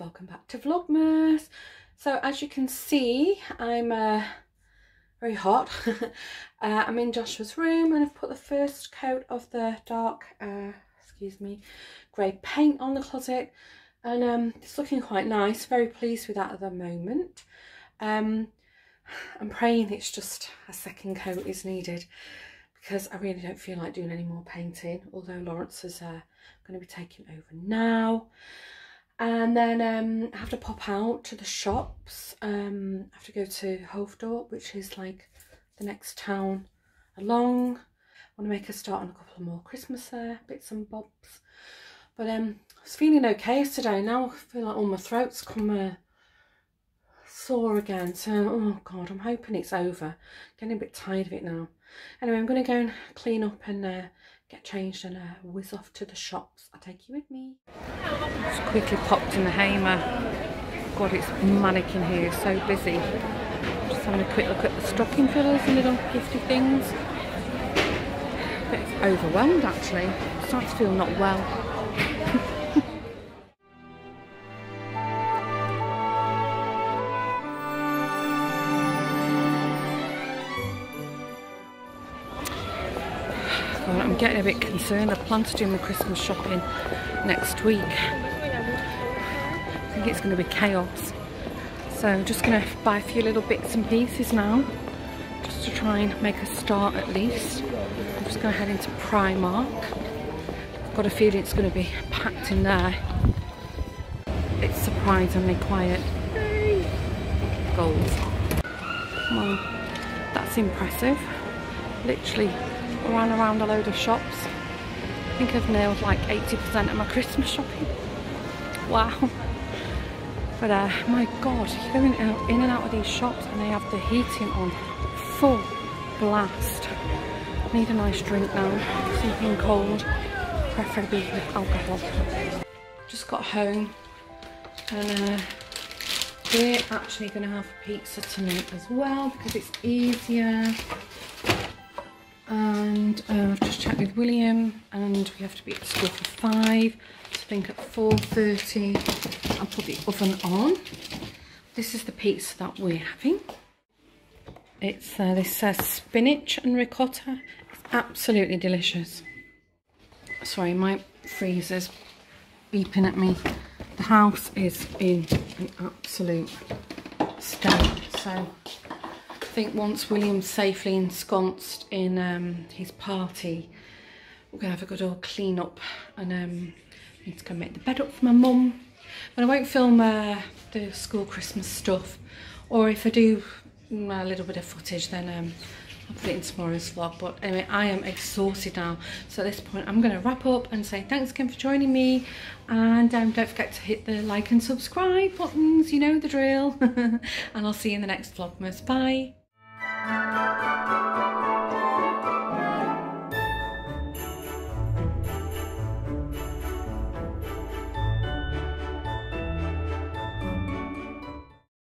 welcome back to Vlogmas. So as you can see, I'm uh, very hot. uh, I'm in Joshua's room and I've put the first coat of the dark, uh, excuse me, grey paint on the closet and um, it's looking quite nice. Very pleased with that at the moment. Um, I'm praying it's just a second coat is needed because I really don't feel like doing any more painting, although Lawrence is uh, going to be taking over now and then um, I have to pop out to the shops. Um, I have to go to Hoofddorp, which is like the next town along. I want to make a start on a couple of more Christmas uh, bits and bobs. But um, I was feeling okay today. Now I feel like all my throat's come uh, sore again. So, oh God, I'm hoping it's over. Getting a bit tired of it now. Anyway, I'm going to go and clean up and uh, get changed and uh, whiz off to the shops. I'll take you with me. Just quickly popped in the HEMA. God, it's manic in here, so busy. Just having a quick look at the stocking fillers and little gifty things. A bit overwhelmed actually. Starting to feel not well. I'm getting a bit concerned. I plan to do my Christmas shopping next week. I think it's going to be chaos. So I'm just going to buy a few little bits and pieces now. Just to try and make a start at least. I'm just going to head into Primark. I've got a feeling it's going to be packed in there. It's surprisingly quiet. Gold. Well, that's impressive. Literally ran around a load of shops. I think I've nailed like 80% of my Christmas shopping. Wow. But uh, my God, you're going in and out of these shops and they have the heating on full blast. Need a nice drink now, something cold, preferably with alcohol. Just got home and uh, we're actually going to have pizza tonight as well because it's easier and uh, I've just checked with William and we have to be at school for five. So I think at 4.30 I'll put the oven on. This is the pizza that we're having. It's uh, this says spinach and ricotta. It's absolutely delicious. Sorry my freezer's beeping at me. The house is in an absolute state. So think once William's safely ensconced in um, his party, we're going to have a good old clean up and um, need to go make the bed up for my mum. But I won't film uh, the school Christmas stuff or if I do mm, a little bit of footage then um, I'll put it in tomorrow's vlog. But anyway, I am exhausted now. So at this point, I'm going to wrap up and say thanks again for joining me. And um, don't forget to hit the like and subscribe buttons. You know the drill. and I'll see you in the next Vlogmas. Bye thank you